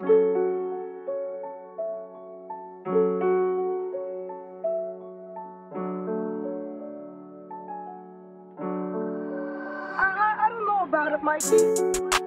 I, I don't know about it, Mikey.